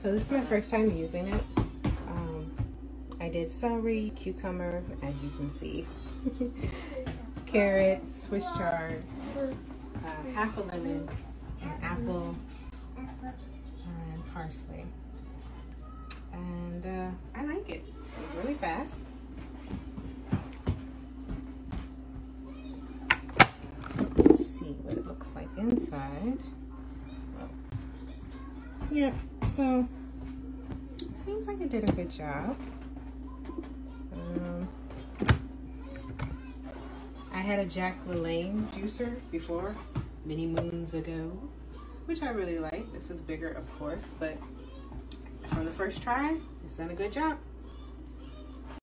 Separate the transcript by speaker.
Speaker 1: So this is my first time using it. Um, I did celery, cucumber, as you can see, carrot, Swiss chard, uh, half a lemon, an apple, and parsley. And uh, I like it. It's really fast. Let's see what it looks like inside. Yeah, so seems like it did a good job. Um, I had a Jack LaLanne juicer before, many moons ago, which I really like. This is bigger, of course, but from the first try, it's done a good job.